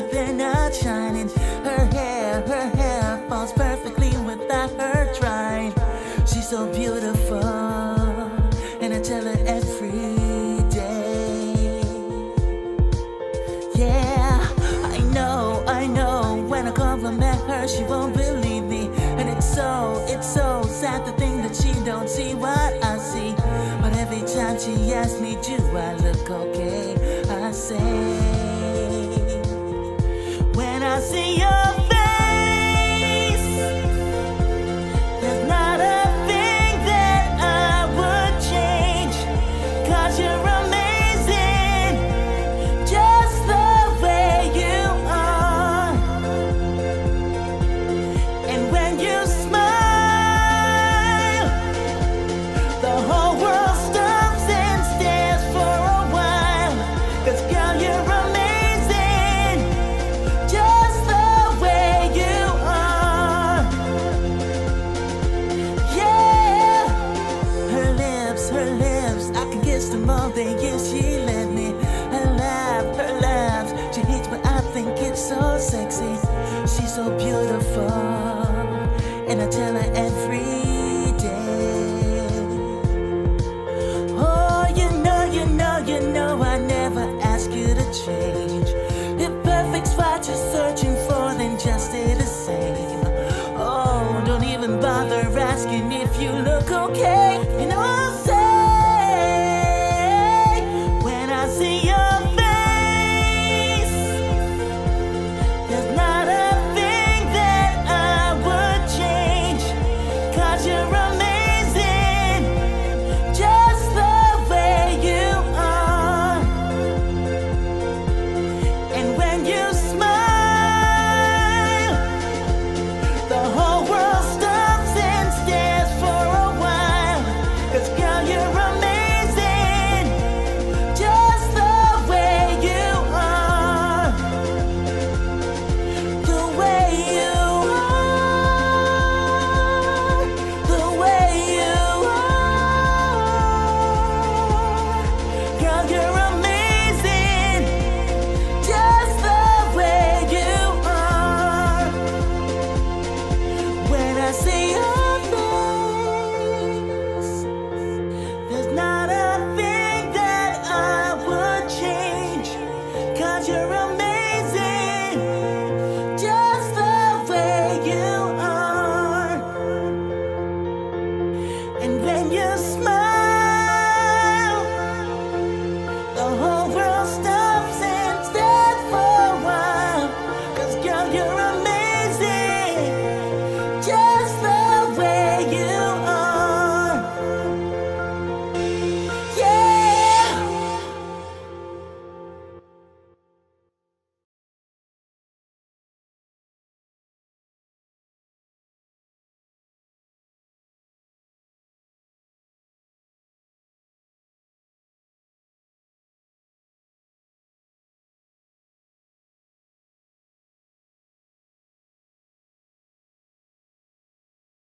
like they're not shining. Her hair, her hair falls perfectly without her trying. She's so beautiful, and I tell her every day. Yeah, I know, I know. When I compliment her, she won't believe me. And it's so, it's so sad the thing that she don't see what I see. But every time she asks me, do I look okay? I say. Yeah, she let me alive, her laughs. She hits, but I think it's so sexy. She's so beautiful, and I tell her every day. Oh, you know, you know, you know, I never ask you to change. If perfect spot you're searching for, then just stay the same. Oh, don't even bother asking if you look okay.